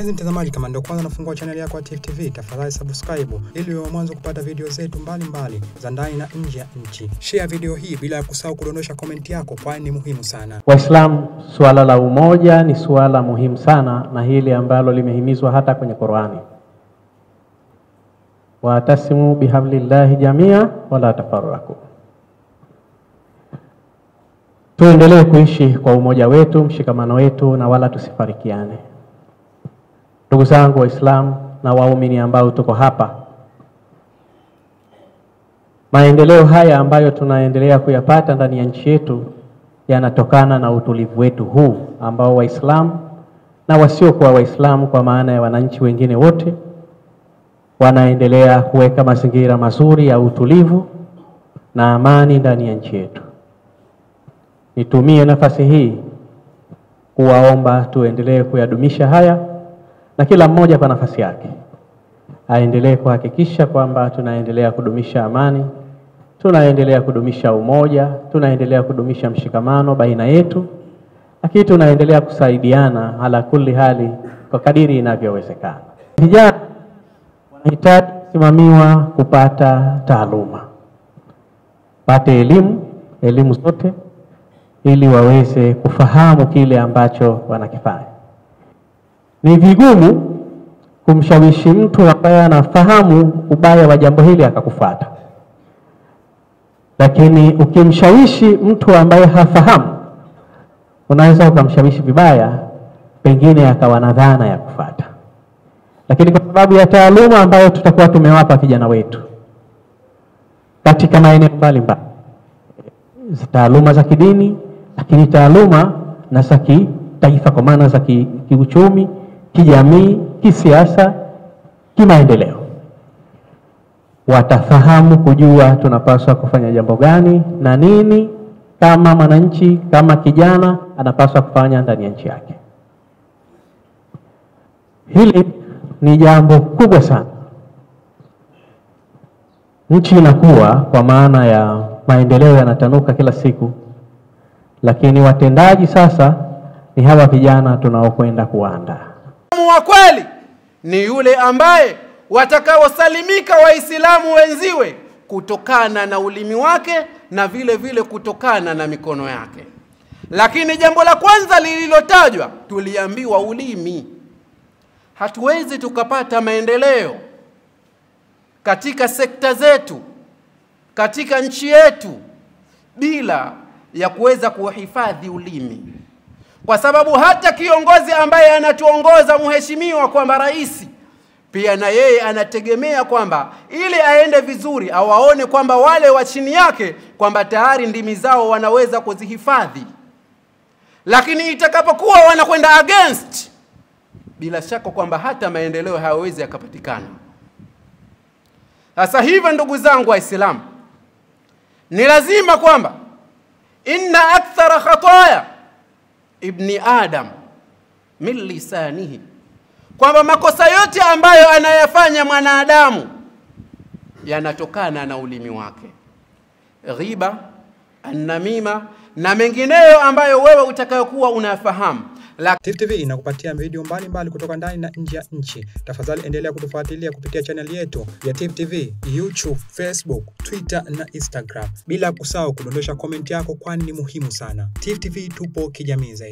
Mpenzi mtazamaji, kama ndio kwanza nafungua chaneli yako ya Tifu TV, tafadhali subscribe ili uwe mwanzo kupata video zetu mbalimbali za ndani na nje ya nchi. Share video hii bila ya kusahau kudondosha komenti yako, kwani ni muhimu sana. Waislamu, suala la umoja ni suala muhimu sana, na hili ambalo limehimizwa hata kwenye Qur'ani, watasimu bihablillahi jamia wala tafarraku. Tuendelee kuishi kwa umoja wetu, mshikamano wetu, na wala tusifarikiane. Ndugu zangu Waislamu na waumini ambao tuko hapa, maendeleo haya ambayo tunaendelea kuyapata ndani ya nchi yetu yanatokana na utulivu wetu huu ambao Waislamu na wasiokuwa Waislamu kwa maana ya wananchi wengine wote wanaendelea kuweka mazingira mazuri ya utulivu na amani ndani ya nchi yetu. Nitumie nafasi hii kuwaomba tuendelee kuyadumisha haya na kila mmoja kwa nafasi yake aendelee kuhakikisha kwamba tunaendelea kudumisha amani, tunaendelea kudumisha umoja, tunaendelea kudumisha mshikamano baina yetu, lakini tunaendelea kusaidiana ala kulli hali kwa kadiri inavyowezekana. Vijana wanahitaji kusimamiwa kupata taaluma, pate elimu, elimu zote, ili waweze kufahamu kile ambacho wanakifanya. Ni vigumu kumshawishi mtu ambaye anafahamu ubaya wa jambo hili akakufuata, lakini ukimshawishi mtu ambaye hafahamu, unaweza ukamshawishi vibaya, pengine akawa na dhana ya kufuata. Lakini kwa sababu ya taaluma ambayo tutakuwa tumewapa vijana wetu katika maeneo mbalimbali, taaluma za kidini, lakini taaluma na za kitaifa, kwa maana za kiuchumi kijamii, kisiasa, kimaendeleo, watafahamu kujua tunapaswa kufanya jambo gani na nini, kama mwananchi, kama kijana anapaswa kufanya ndani ya nchi yake. Hili ni jambo kubwa sana. Nchi inakuwa kwa maana ya maendeleo yanatanuka kila siku, lakini watendaji sasa ni hawa vijana tunaokwenda kuwaandaa wa kweli ni yule ambaye watakaosalimika Waislamu wenziwe kutokana na ulimi wake na vile vile kutokana na mikono yake. Lakini jambo la kwanza lililotajwa, tuliambiwa ulimi. Hatuwezi tukapata maendeleo katika sekta zetu katika nchi yetu bila ya kuweza kuhifadhi ulimi kwa sababu hata kiongozi ambaye anatuongoza mheshimiwa kwamba rais pia na yeye anategemea kwamba ili aende vizuri awaone kwamba wale wa chini yake kwamba tayari ndimi zao wanaweza kuzihifadhi, lakini itakapokuwa wanakwenda against, bila shaka kwamba hata maendeleo hayawezi yakapatikana. Sasa hivyo, ndugu zangu Waislamu, ni lazima kwamba inna akthara khataya ibni adam min lisanihi, kwamba makosa yote ambayo anayafanya mwanadamu yanatokana na ulimi wake, ghiba, annamima na mengineyo ambayo wewe utakayokuwa unafahamu. Tifu TV inakupatia video mbalimbali kutoka ndani na nje ya nchi. Tafadhali endelea kutufuatilia kupitia chaneli yetu ya Tifu TV, YouTube, Facebook, Twitter na Instagram, bila kusahau kudondosha komenti yako, kwani ni muhimu sana. Tifu TV tupo kijamii zaidi.